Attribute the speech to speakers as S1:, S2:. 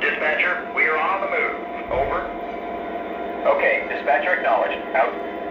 S1: Dispatcher, we are on the move. Over.
S2: Okay, dispatcher acknowledged. Out.